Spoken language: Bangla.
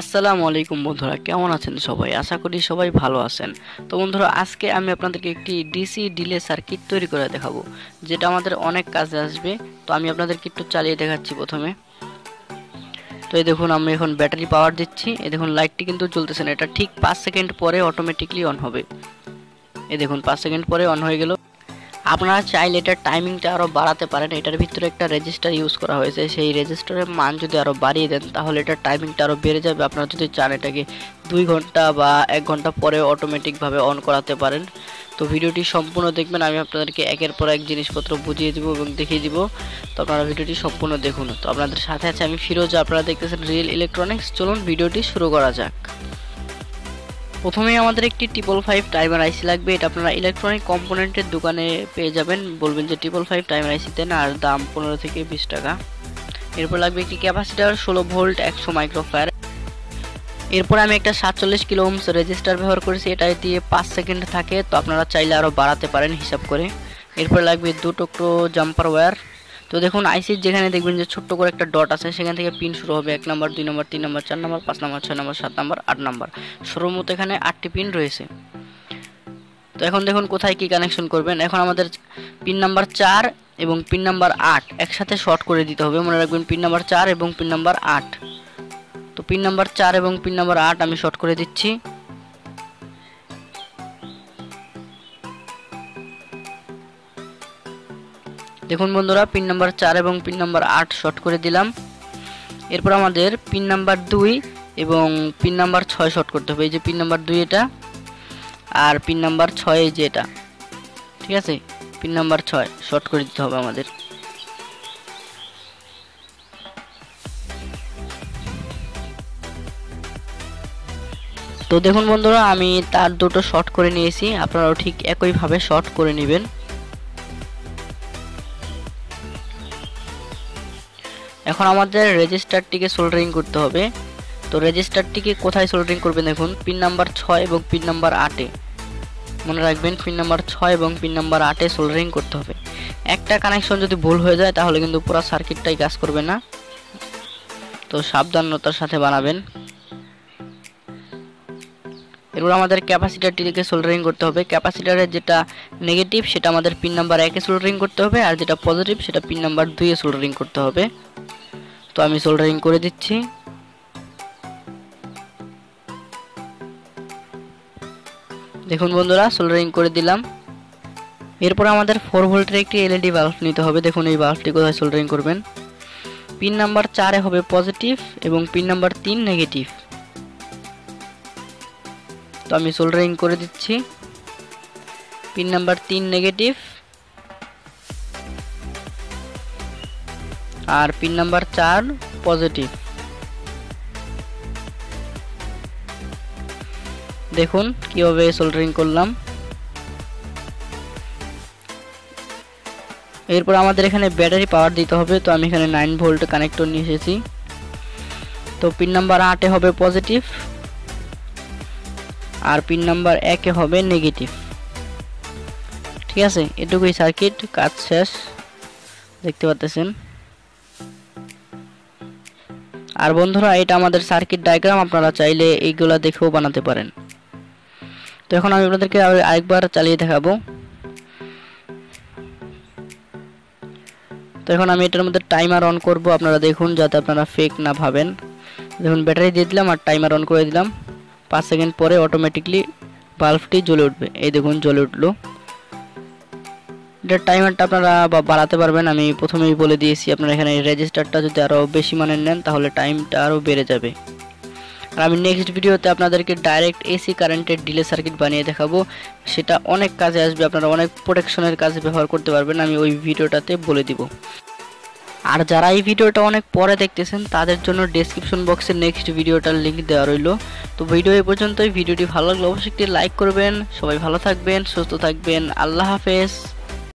আসসালামু আলাইকুম বন্ধুরা, কেমন আছেন সবাই? আশা করি সবাই ভালো আছেন। তো বন্ধুরা, আজকে আমি আপনাদেরকে একটি ডিসি ডিলে সার্কিট তৈরি করে দেখাবো, যেটা আমাদের অনেক কাজে আসবে। তো আমি আপনাদেরকে একটু চালিয়ে দেখাচ্ছি প্রথমে। তো এই দেখুন, আমি এখন ব্যাটারি পাওয়ার দিচ্ছি। এই দেখুন, লাইটটি কিন্তু জ্বলতেছে না। এটা ঠিক পাঁচ সেকেন্ড পরে অটোমেটিকলি অন হবে। এই দেখুন, পাঁচ সেকেন্ড পরে অন হয়ে গেল। আপনারা চাইলে এটার টাইমিংটা আরও বাড়াতে পারেন। এটার ভিতরে একটা রেজিস্টার ইউজ করা হয়েছে। সেই রেজিস্টারের মান যদি আরও বাড়িয়ে দেন, তাহলে এটার টাইমিংটা আরও বেড়ে যাবে। আপনারা যদি চান এটাকে দুই ঘণ্টা বা এক ঘণ্টা পরে অটোমেটিকভাবে অন করাতে পারেন। তো ভিডিওটি সম্পূর্ণ দেখবেন। আমি আপনাদেরকে একের পর এক জিনিসপত্র বুঝিয়ে দিব এবং দেখিয়ে দিব। তো আপনারা ভিডিওটি সম্পূর্ণ দেখুন। তো আপনাদের সাথে আছে আমি ফিরোজ। আপনারা দেখতেছেন রিয়েল ইলেকট্রনিক্স চলুন ভিডিওটি শুরু করা যাক। প্রথমেই আমাদের একটি ট্রিপল ফাইভ টাইমার আইসি লাগবে, এটা আপনারা ইলেকট্রনিক কম্পোনেন্টের দোকানে পেয়ে যাবেন। বলবেন যে ট্রিপল ফাইভ টাইমার আইসি দেন আর দাম পনেরো থেকে বিশ টাকা। এরপর লাগবে একটি ক্যাপাসিটার ষোলো ভোল্ট একশো মাইক্রোফায়ার এরপর আমি একটা সাতচল্লিশ কিলো ওমস রেজিস্টার ব্যবহার করেছি, এটা দিয়ে পাঁচ সেকেন্ড থাকে, তো আপনারা চাইলে আরও বাড়াতে পারেন হিসাব করে। এরপর লাগবে দু টুকরো জাম্পার ওয়্যার তো দেখুন আইসির যেখানে দেখবেন যে ছোট্ট করে একটা ডট আছে, সেখান থেকে পিন শুরু হবে এক নম্বর দুই নম্বর তিন নম্বর চার নম্বর পাঁচ নম্বর ছয় নম্বর সাত নম্বর আট নম্বর সর্বমোট এখানে আটটি পিন রয়েছে। তো এখন দেখুন কোথায় কি কানেকশন করবেন। এখন আমাদের পিন নাম্বার চার এবং পিন নাম্বার আট একসাথে শর্ট করে দিতে হবে। মনে রাখবেন পিন নাম্বার চার এবং পিন নাম্বার আট। তো পিন নাম্বার চার এবং পিন নাম্বার আট আমি শর্ট করে দিচ্ছি। দেখুন বন্ধুরা পিন নাম্বার চার এবং পিন নাম্বার আট শর্ট করে দিলাম। এরপর আমাদের পিন নাম্বার দুই এবং পিন নাম্বার ছয় শর্ট করতে হবে। এই যে পিন নাম্বার দুই এটা, আর পিন নাম্বার ছয় এই যে এটা। ঠিক আছে? পিন নাম্বার ছয় শর্ট করে দিতে হবে আমাদের। তো দেখুন বন্ধুরা, আমি তার দুটো শর্ট করে নিয়েছি। আপনারাও ঠিক একইভাবে শর্ট করে নেবেন। এখন আমাদের রেজিস্টারটিকে সোল্ডারিং করতে হবে। তো রেজিস্টারটিকে কোথায় সোল্ডারিং করবেন দেখুন পিন নাম্বার ছয় এবং পিন নাম্বার আটে মনে রাখবেন পিন নাম্বার ছয় এবং পিন নাম্বার আটে সোল্ডারিং করতে হবে। একটা কানেকশন যদি ভুল হয়ে যায়, তাহলে কিন্তু পুরো সার্কিটটাই কাজ করবে না। তো সাবধানতার সাথে বানাবেন। এরপর আমাদের ক্যাপাসিটারটিকে সোল্ডারিং করতে হবে। ক্যাপাসিটারের যেটা নেগেটিভ সেটা আমাদের পিন নাম্বার একে সোল্ডারিং করতে হবে, আর যেটা পজিটিভ সেটা পিন নাম্বার দুইয়ে সোল্ডারিং করতে হবে। তো আমি সোল্ডারিং করে দিচ্ছি। দেখুন বন্ধুরা সোল্ডারিং করে দিলাম। এরপর আমাদের ফোর ভোল্টের একটি এলইডি বাল্ব নিতে হবে। দেখুন এই বাল্বটি কোথায় সোল্ডারিং করবেন। পিন নাম্বার চারে হবে পজিটিভ এবং পিন নাম্বার তিন নেগেটিভ তো আমি সোল্ডারিং করে দিচ্ছি। পিন নাম্বার তিন নেগেটিভ আর পিন নাম্বার চার পজিটিভ দেখুন, কীভাবে সোল্ডারিং করলাম। এরপর আমাদের এখানে ব্যাটারি পাওয়ার দিতে হবে, তো আমি এখানে নাইন ভোল্ট কানেক্টর নিয়ে এসেছি। তো পিন নাম্বার আটে হবে পজিটিভ আর পিন নাম্বার একে হবে নেগেটিভ ঠিক আছে? এটুকুই সার্কিট কাজ শেষ। দেখতে পাচ্ছেন আর বন্ধুরা, এটা আমাদের সার্কিট ডায়াগ্রাম আপনারা চাইলে এইগুলা দেখেও বানাতে পারেন। তো এখন আমি আপনাদেরকে আরেকবার চালিয়ে দেখাবো। তো এখন আমি এটার মধ্যে টাইমার অন করব, আপনারা দেখুন, যাতে আপনারা ফেক না ভাবেন। দেখুন ব্যাটারি দিয়ে দিলাম আর টাইমার অন করে দিলাম। পাঁচ সেকেন্ড পরে অটোমেটিকলি বাল্বটি জ্বলে উঠবে। এই দেখুন, জ্বলে উঠল। এটার টাইমারটা আপনারা বাড়াতে পারবেন। আমি প্রথমেই বলে দিয়েছি, আপনারা এখানে রেজিস্টারটা যদি আরও বেশি মানের নেন, তাহলে টাইমটা আরও বেড়ে যাবে। আর আমি নেক্সট ভিডিওতে আপনাদেরকে ডাইরেক্ট এসি কারেন্টের ডিলে সার্কিট বানিয়ে দেখাবো। সেটা অনেক কাজে আসবে, আপনারা অনেক প্রোটেকশনের কাজে ব্যবহার করতে পারবেন। আমি ওই ভিডিওটাতে বলে দিব। আর যারা এই ভিডিওটা অনেক পরে দেখতেছেন, তাদের জন্য ডেসক্রিপশন বক্সে নেক্সট ভিডিওটার লিঙ্ক দেওয়া রইল। তো ভিডিও এ পর্যন্তই। ভিডিওটি ভালো লাগলে অবশ্যই একটি লাইক করবেন। সবাই ভালো থাকবেন, সুস্থ থাকবেন। আল্লাহ হাফেজ।